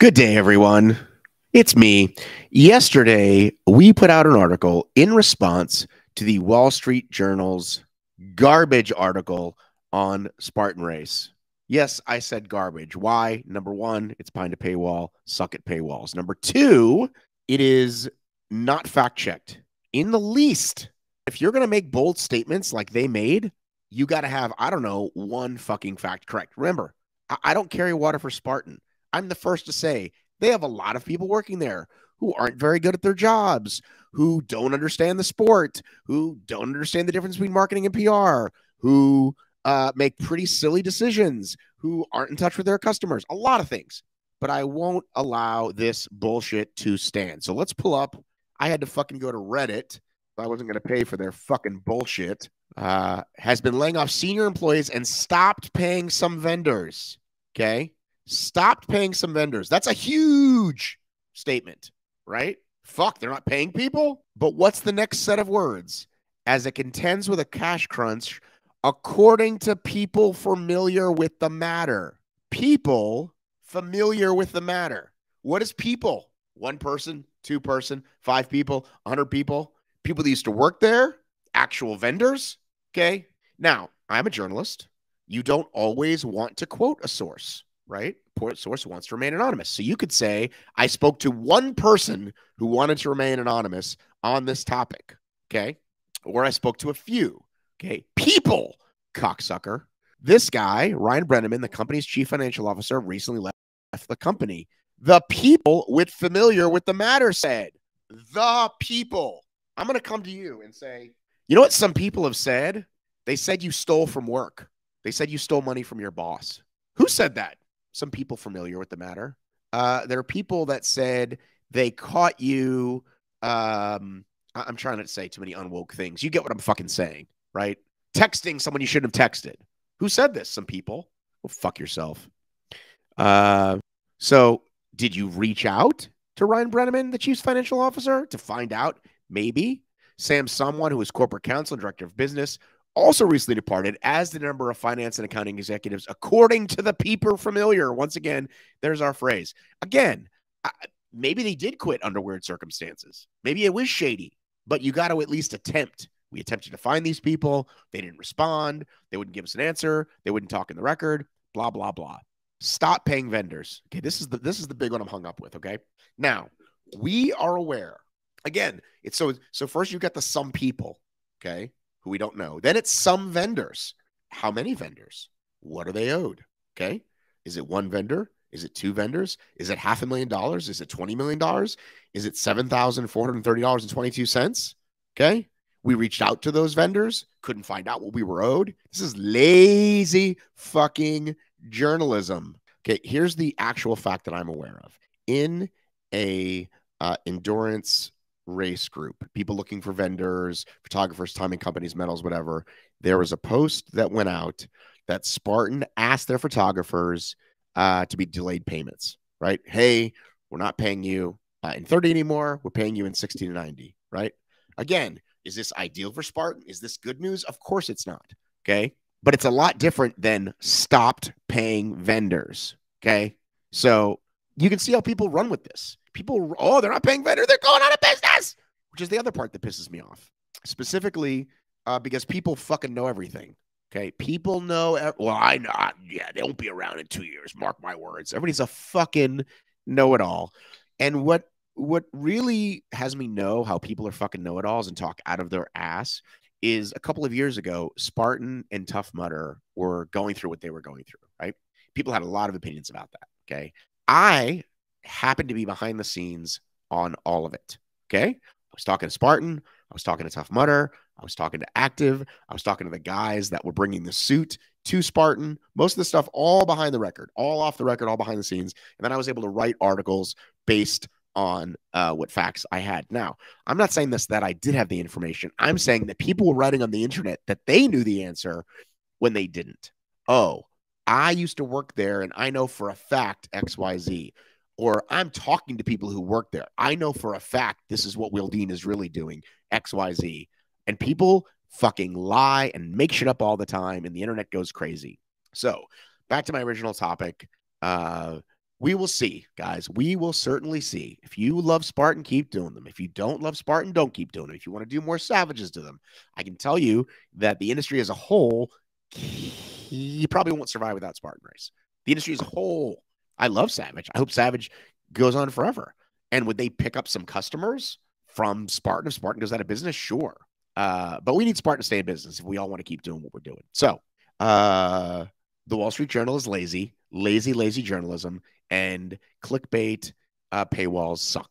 Good day, everyone. It's me. Yesterday, we put out an article in response to the Wall Street Journal's garbage article on Spartan Race. Yes, I said garbage. Why? Number one, it's behind a paywall. Suck at paywalls. Number two, it is not fact checked in the least. If you're going to make bold statements like they made, you got to have, I don't know, one fucking fact correct. Remember, I, I don't carry water for Spartan. I'm the first to say they have a lot of people working there who aren't very good at their jobs, who don't understand the sport, who don't understand the difference between marketing and PR, who uh, make pretty silly decisions, who aren't in touch with their customers, a lot of things. But I won't allow this bullshit to stand. So let's pull up. I had to fucking go to Reddit. I wasn't going to pay for their fucking bullshit. Uh, has been laying off senior employees and stopped paying some vendors. Okay stopped paying some vendors. That's a huge statement, right? Fuck, they're not paying people. But what's the next set of words? As it contends with a cash crunch, according to people familiar with the matter. People familiar with the matter. What is people? One person, two person, five people, 100 people, people that used to work there, actual vendors. Okay. Now, I'm a journalist. You don't always want to quote a source right? Port source wants to remain anonymous. So you could say, I spoke to one person who wanted to remain anonymous on this topic. Okay. Or I spoke to a few. Okay. People, cocksucker. This guy, Ryan Brenneman, the company's chief financial officer, recently left the company. The people with familiar with the matter said, the people. I'm going to come to you and say, you know what some people have said? They said you stole from work. They said you stole money from your boss. Who said that? Some people familiar with the matter. Uh, there are people that said they caught you. Um, I- I'm trying not to say too many unwoke things. You get what I'm fucking saying, right? Texting someone you shouldn't have texted. Who said this? Some people. Well, fuck yourself. Uh, so did you reach out to Ryan Brenneman, the chief financial officer, to find out maybe Sam Someone, who is corporate counsel and director of business, also recently departed, as the number of finance and accounting executives, according to the peeper familiar. Once again, there's our phrase. Again, maybe they did quit under weird circumstances. Maybe it was shady, but you got to at least attempt. We attempted to find these people. They didn't respond. They wouldn't give us an answer. They wouldn't talk in the record. Blah blah blah. Stop paying vendors. Okay, this is the this is the big one I'm hung up with. Okay, now we are aware. Again, it's so so. First, you got the some people. Okay, who we don't know. Then it's some vendors. How many vendors? What are they owed? Okay. Is it one vendor? Is it two vendors? Is it half a million dollars? Is it $20 million? Is it $7,430.22? Okay. We reached out to those vendors, couldn't find out what we were owed. This is lazy fucking journalism. Okay. Here's the actual fact that I'm aware of. In a uh, endurance race group, people looking for vendors, photographers, timing companies, medals, whatever. There was a post that went out that Spartan asked their photographers uh, to be delayed payments, right? Hey, we're not paying you uh, in 30 anymore. We're paying you in 60 to 90, right? Again, is this ideal for Spartan? Is this good news? Of course it's not. Okay. But it's a lot different than stopped paying vendors. Okay. So you can see how people run with this. People, oh, they're not paying vendor, they're going out of business, which is the other part that pisses me off. Specifically, uh, because people fucking know everything. Okay, people know. Well, I know. Yeah, they won't be around in two years. Mark my words. Everybody's a fucking know-it-all. And what what really has me know how people are fucking know-it-alls and talk out of their ass is a couple of years ago, Spartan and Tough Mudder were going through what they were going through. Right? People had a lot of opinions about that. Okay, I happened to be behind the scenes on all of it. Okay. I was talking to Spartan. I was talking to Tough Mudder. I was talking to Active. I was talking to the guys that were bringing the suit to Spartan. Most of the stuff all behind the record, all off the record, all behind the scenes. And then I was able to write articles based on uh, what facts I had. Now, I'm not saying this that I did have the information. I'm saying that people were writing on the internet that they knew the answer when they didn't. Oh, I used to work there and I know for a fact XYZ. Or I'm talking to people who work there. I know for a fact this is what Will Dean is really doing, XYZ. And people fucking lie and make shit up all the time, and the internet goes crazy. So, back to my original topic. Uh, we will see, guys. We will certainly see. If you love Spartan, keep doing them. If you don't love Spartan, don't keep doing them. If you want to do more savages to them, I can tell you that the industry as a whole, you probably won't survive without Spartan race. The industry as a whole. I love Savage. I hope Savage goes on forever. And would they pick up some customers from Spartan if Spartan goes out of business? Sure. Uh, but we need Spartan to stay in business if we all want to keep doing what we're doing. So, uh, the Wall Street Journal is lazy, lazy, lazy journalism, and clickbait uh, paywalls suck.